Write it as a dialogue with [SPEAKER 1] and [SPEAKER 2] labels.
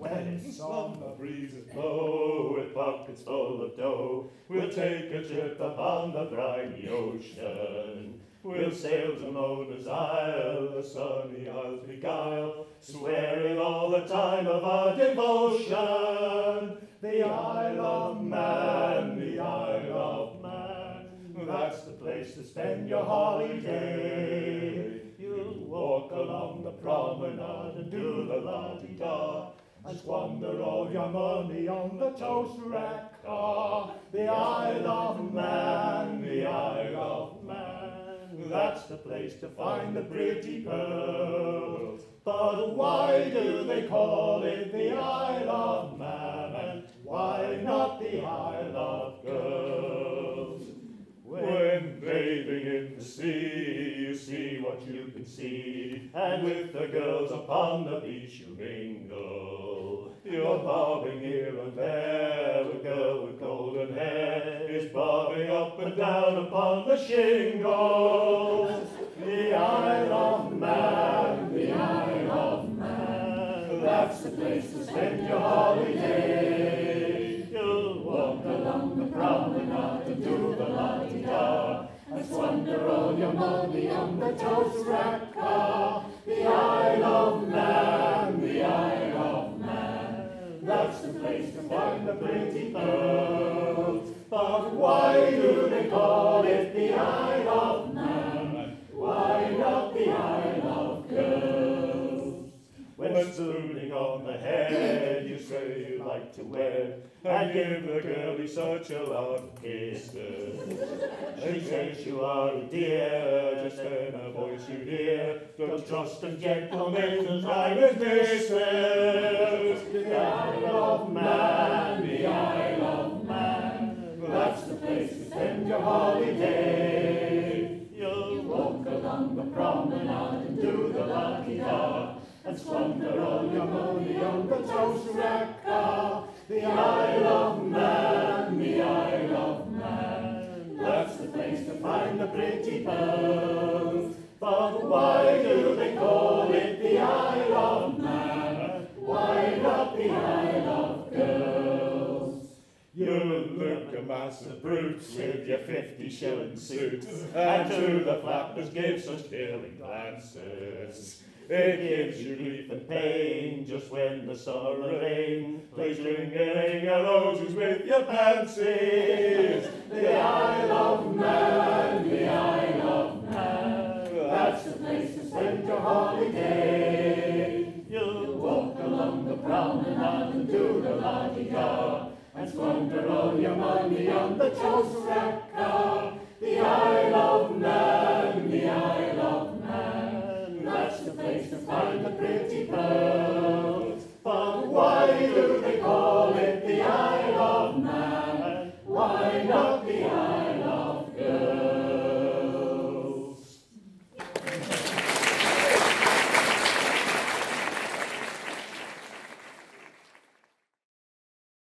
[SPEAKER 1] When summer breezes blow with pockets full of dough, we'll take a trip upon the briny ocean. We'll sail to Mona's Isle, the sunny Isles beguile, swearing all the time of our devotion. The Isle of Man, the Isle of Man, that's the place to spend your holiday. You'll walk along the promenade and do the la-di-da, and squander all your money on the toast rack. Ah, the Isle of Man, the Isle of Man, that's the place to find the pretty pearls. But why do they call it the Isle of Man, and why not the Isle of Girls? When bathing in the sea, you see what you can see, and with the girls upon the beach you mingle. You're bobbing here and there, a girl with golden hair is bobbing up and down upon the shingles. The Isle of Man, the Isle of Man, that's the place to spend your holiday. You'll walk along the promenade and do the la-di-da, and squander all your money on the toast rack. Ah, But why do they call it the Isle of Man? Why not the Isle of Girls? When swooning on the head, you say you like to wed, and give the girlie such a lot of kisses. She says you are a dear, just then a voice you hear, don't trust a gentleman I as this spend your holiday. You'll walk along the promenade and do the la-di-da, and squander all your money on the toast rack. The Isle of Man, the Isle of Man, that's the place to find the pretty pearls. Mass of brutes with your fifty shilling suits, and to the flappers give such killing glances. It gives you grief and pain just when the summer rain plays a roses with your fancies. The Isle of Man, the Isle of Man, that's the place to spend your holiday. You'll walk along the promenade and do the la-di-da, and squander all your money on the. Ah, The Isle of Man, the Isle of Man, that's the place to find the pretty pearls. But why do they call it the Isle of Man? Why not the Isle